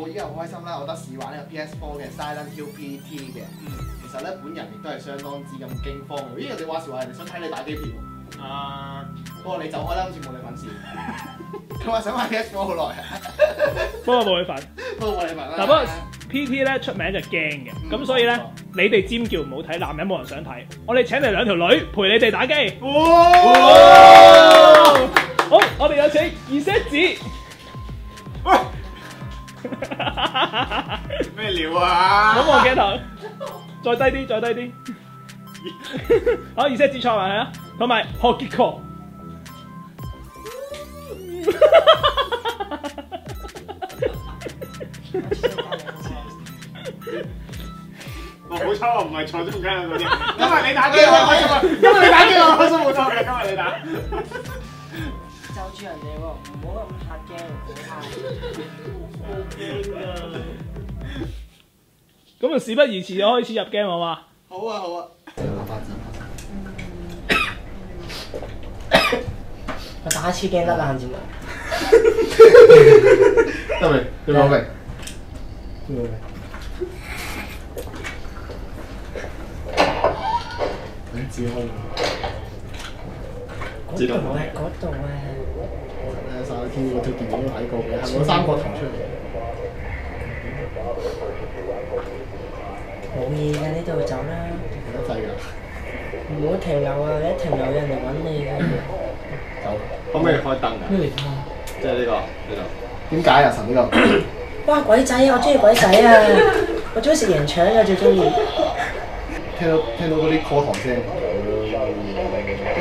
我依家好開心啦，我得試玩呢個 PS4 嘅 Silent Hill PT 嘅。其實咧，本人亦都係相當之咁驚慌嘅。咦，人哋話時話人哋想睇你打機片喎。啊，不過你走開啦，好似冇你份事。佢話想買 PS4 好耐，不過冇你份。不過冇你份啦。嗱，不過 PT 咧出名就驚嘅，咁所以咧你哋尖叫唔好睇，男人冇人想睇。我哋請嚟兩條女陪你哋打機。好，我哋有請二 set 子。喂，咩料啊？咁我鏡頭，再低啲，再低啲。好，二 set 子坐埋去啊，同埋學傑哥。我好彩我唔係坐中間嗰啲，今日你打機我開心啊！今日你打機我開心冇錯嘅，今日你打。就住人哋喎，唔好咁嚇驚，好驚啊！咁啊，事不宜遲，就開始入 game 好嘛？好啊，好啊。我打一次驚得爛啫嘛。得未？你攞未？你攞未？你自開。嗰度啊，嗰度啊，誒，沙天嗰條電影都睇過嘅，係攞三個頭出嚟。冇嘢㗎，呢度走啦，唔得滯㗎，唔好停留啊！你一停留有人嚟揾你㗎。走。可唔可以開燈㗎？咩嚟㗎？即係呢個呢度。點解啊？神呢個？哇！鬼仔啊！我中意鬼仔啊！我中意食羊腸啊！最中意。聽到聽到嗰啲 call 堂聲，有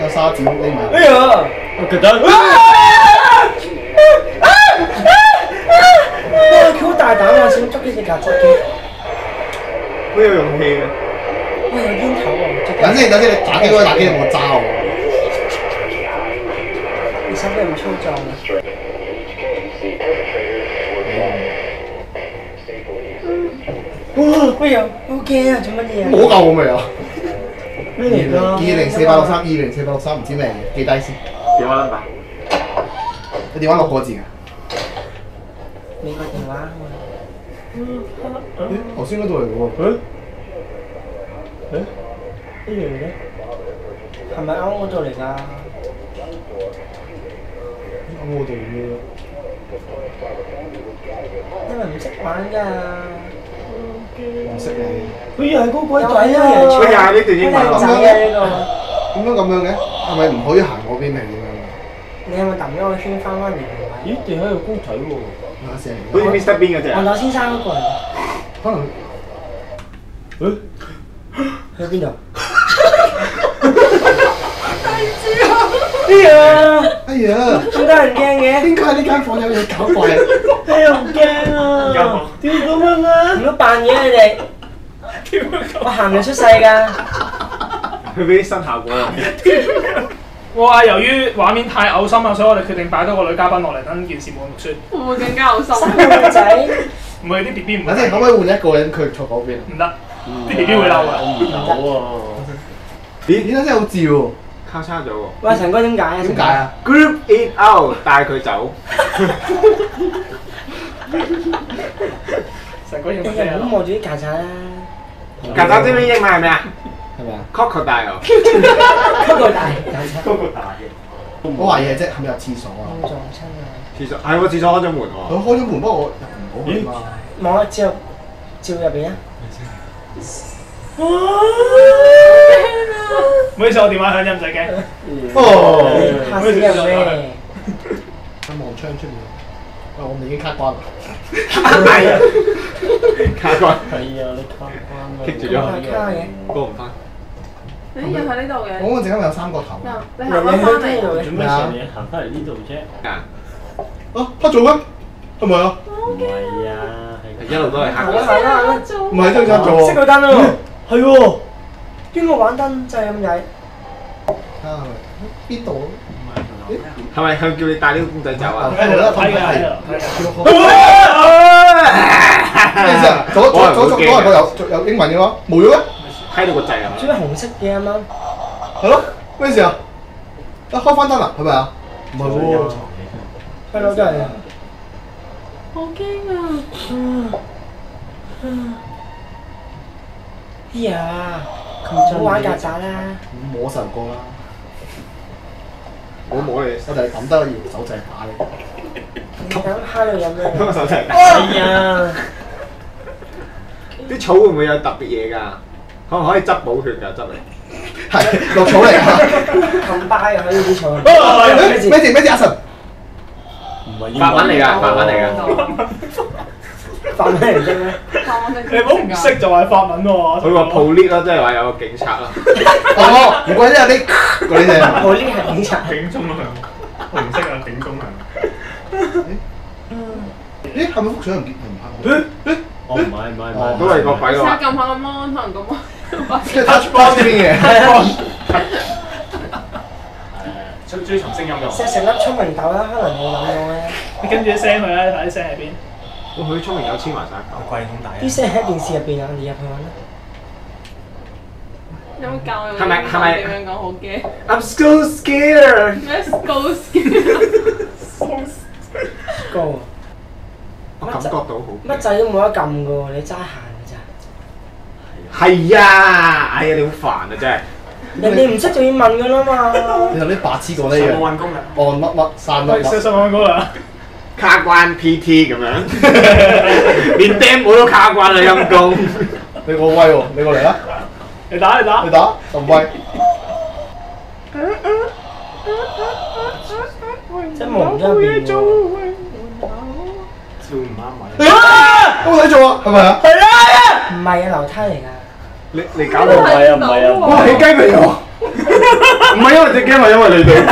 沙子匿埋。哎呀！我覺得。哇！佢好大膽啊！想捉呢隻曱甴嘅。好有勇氣嘅。哇！有煙頭喎！捉等先，等先，你打機嗰個打機有冇揸喎？你手臂唔粗壯啊！哇！咩又好驚啊！做乜嘢啊？冇夠未啊？咩嚟㗎？二零四八六三，二零四八六三唔知咩嘅，記低先。電話 number。你電話六個字㗎？美國電話啊嘛。咦，頭先嗰度嚟嘅喎。誒？一樣嘅，係咪啱嗰度嚟㗎？啱我哋嘅。因為唔識玩㗎。唔識你。佢又係高鬼仔啊！佢又係呢段英文好靚仔啊！點解咁樣嘅？係咪唔可以行嗰邊定點樣？你係咪揼咗個圈翻翻嚟？咦，地下有公仔喎！哪隻嚟好似㗎？Mr Bean 嗰只。黃豆先生嗰個嚟，可能誒，去邊度？哎呀，哎呀，咁得人驚嘅，點解呢間房有嘢搞怪？哎呀好驚啊！點咁樣啊？唔好扮嘢你哋，我行唔出世㗎。佢俾啲新效果啊！哇！由於畫面太嘔心啊，所以我哋決定擺多個女嘉賓落嚟，等件事冇咁肉酸。會唔會更加呕心？生個仔唔係啲 B B 唔可唔可以換一個人佢坐嗰邊？唔得，啲 B B 會嬲㗎。唔到喎！咦，點解真係好照喎？交叉咗喎。喂，陳哥點解啊？點解啊？Group it out，帶佢走。成個英文你又唔好望住啲曱甴啦，曱甴知唔知英文係咩啊係咪啊甴。嗰個大嘅。我懷疑係啫，係咪入廁所啊？撞親啊！廁所係喎，廁所開咗門佢喎。開咗門，不過我入唔到去嘛。望一照照入邊啊！唔好意思，我電話響啫，唔使驚。哦，嚇死人咩？望窗出面。喂，我哋已經卡關啦。係啊。卡關。係啊，你卡關啦！棘住咗卡嘅。過唔翻。誒又喺呢度嘅，我嗰陣間有三個頭。又你行翻翻嚟，做咩成日行翻嚟呢度啫？啊！啊，黑咗咩？係咪啊？唔係啊，係一路都係行黑啦行啦行啦！唔係都係黑咗。熄個燈咯，係喎。邊個玩燈掣咁曳？啊，邊度？唔係咪向叫你帶呢個公仔走啊？喺度啦，睇㗎係睇㗎。咩意思啊？左左左左左係個有有英文嘅喎，冇咗咩？睇到個掣啊！做咩紅色嘅啱啱？係咯，咩事啊？啊，開翻燈啦，係咪啊？唔係喎，不嬲都係啊。好驚啊！哎呀，唔好玩曱甴啦！唔摸實過啦，我摸你，我就係抌得個搖手掣打你。咁蝦到有咩？我手掣。哎呀，啲草會唔會有特別嘢㗎？可唔可以執補血㗎？執嚟。係落草嚟㗎。咁巴嘅可以啲草。咩字咩字咩字阿神？唔係英法文嚟㗎，法文嚟㗎。發咩嚟啫咩？你唔好唔識就話法文喎。佢話 police 啦，即係話有個警察啦。哦，唔怪得有啲嗰啲啫。我呢係警察。警鐘響，我唔識啊，警鐘響。咦，係咪幅相唔見唔拍？我唔係唔係唔係，都係個鬼佬啊！試下撳下個 mon，可能個 mon 即係 touch bar 呢邊嘅。誒，追尋聲音嘅。食食粒聰明豆啦，可能冇諗到咧。你跟住啲聲佢啦，睇啲聲喺邊。哇佢聰明有黐埋晒一嚿。櫃桶大啲聲喺電視入邊啊，你入去揾啦。有冇教我係咪係咪點樣講好驚？I'm so scared。咩 ghost？高啊！我感覺到好。乜掣都冇得撳噶喎，你齋行㗎咋。係啊！哎呀，你好煩啊真係。人哋唔識就要問噶啦嘛。你白痴過呢樣。上網揾工㗎。按乜乜散乜乜。喂，上網嗰個啊，卡關 PT 咁樣，連 demo 都卡關啦陰公。你個威喎，你過嚟啦，你打你打你。打咁威。即係無一變喎。跳唔啱位。有冇睇做啊？係咪啊？唔係啊，樓梯嚟㗎。你你搞到唔係啊唔係啊。哇起雞皮喎！唔係因為隻 game 係因為你哋。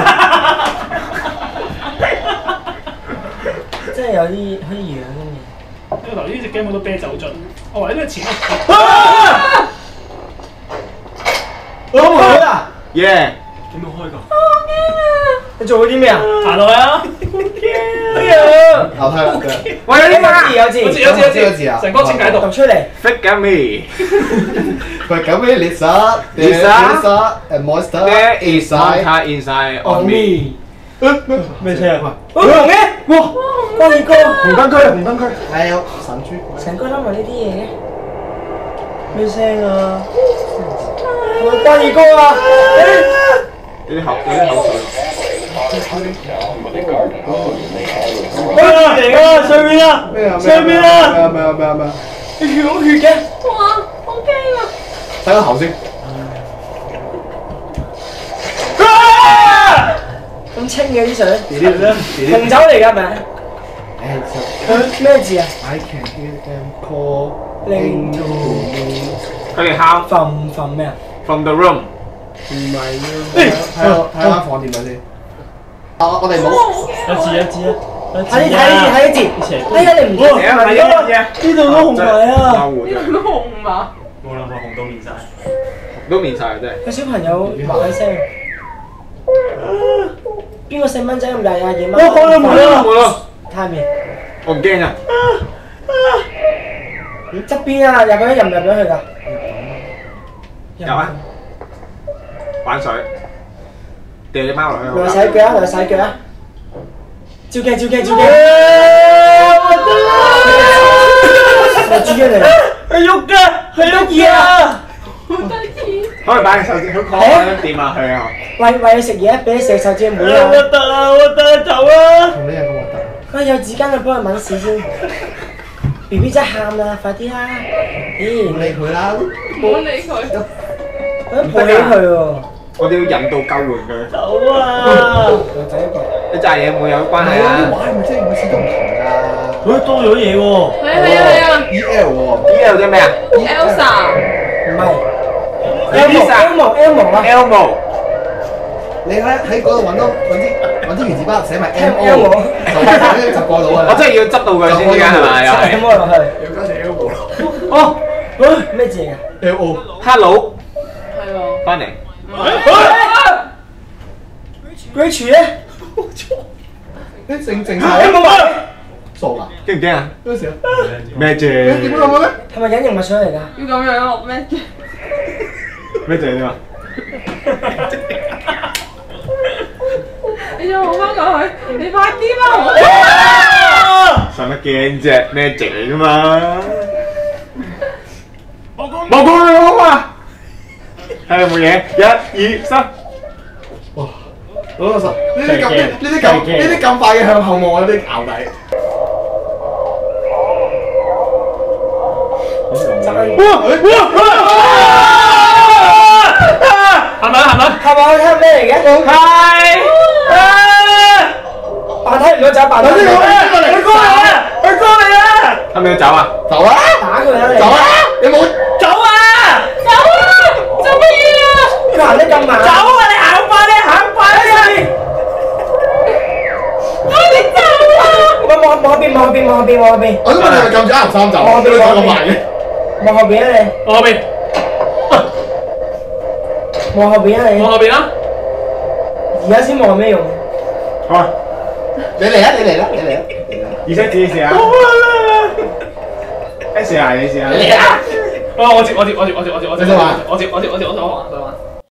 即係有啲好似樣咁嘅。因為頭先隻 game 好多啤酒樽，我話呢個前一老婆啊！耶！點樣開㗎？你做咗啲咩啊？行落去啊！哎呀！樓梯啦，對喂，有啲有字有字有字有字有有字啊，成哥請解讀讀。出嚟。fake me。佢咁嘅 Lisa、Lisa Lisa and Monster There is inside monster inside on me。咩車啊？好紅嘅，哇！關二哥，紅燈區，紅燈區。係有神豬。成哥諗埋呢啲嘢嘅。咩聲啊？係咪關二哥啊？有啲口，有啲口水。嚟啊！上面啊！咩啊？上面啊！咩啊咩啊咩啊咩啊！你血好血嘅。哇！好驚啊！洗個頭先。清嘅啲水，紅酒嚟㗎係咪？誒咩字啊？I can hear them calling 令 to me。佢哋喊瞓瞓咩啊？from the room。唔係要睇下睇下房點樣先。啊！我哋冇。一字一字啊！睇睇睇呢字。哎呀，你唔嚟啊嚟啊嚟啊！呢度都紅埋啊！嬲喎真係，都紅嘛？冇諗過紅到面晒。都面晒啊真係。個小朋友話聲。邊個細蚊仔咁大啊？夜晚。我開咗門啦，門啦。太面。我唔驚啊！側邊啊，入咗入唔入咗去㗎？入啊！玩水，掉只貓落去好啦。來洗腳啊！來洗腳啊！照鏡照鏡照鏡。我豬嘅嚟。係喐㗎，係喐嘢啊！可以擺隻手指，佢我點啊佢啊！喂喂你食嘢，俾你食手指妹啊！核突啊！核突走啊！同呢樣咁核突。喂，有紙巾啊，幫佢抿屎先。B B 真係喊啦，快啲啦！咦，唔理佢啦。唔好理佢。我都抱起佢喎。我哋要引導救援佢。走啊！女仔一個。你扎嘢冇有關係係啊！啲啊畫係咪真係每次都唔同㗎佢多咗嘢喎。係啊係啊係啊？E L 喎。呢有啲咩啊！Elsa，唔係。Elmo Elmo 啊 Elmo，你喺喺嗰度揾到揾啲揾啲原子包寫埋 M O，Elmo 就就過到㗎啦。我真係要執到佢先知㗎係咪？又係 Elmo 落去。要加隻 L 哦咩字嚟㗎？L O。，Hello，係喎。翻嚟。Rachel 咧？你靜靜有晒。冇問？傻啊？驚唔驚啊？咩事啊？咩你點啫？樣嘅咩？係咪隱形墨水嚟㗎？要咁樣落咩啫？咩啫啊？你要好翻過去，你快啲啦！使乜驚啫？咩直嚟噶嘛？冇講冇講啊！係冇嘢，一二三，老老實，呢啲咁呢啲咁呢啲咁快嘅向後望，有啲牛底。啊？係咪啊？係咪我聽咩嚟嘅？係。扮睇唔到走，扮睇唔到。佢過嚟啊！佢過嚟啊！係咪要走啊？走啊，打佢啊你！走啊！你冇走啊！走啊！做乜嘢啊？佢行得咁慢。走啊！你行快啲，行快啲！喂，望望邊望邊望邊望邊我都問你係咪撳咗 F 三走？我你走咁慢嘅？望後邊啊你！我後邊，望後邊啊你！望後邊啦。而家先望咩用？好啊，你嚟啊！你嚟啦！你嚟啦！二姐自己試下。一試下，你試下。你嚟啊！我！我接，我接，我接，我接，我接，我接，我接，我接，我接，我接，我玩，我玩。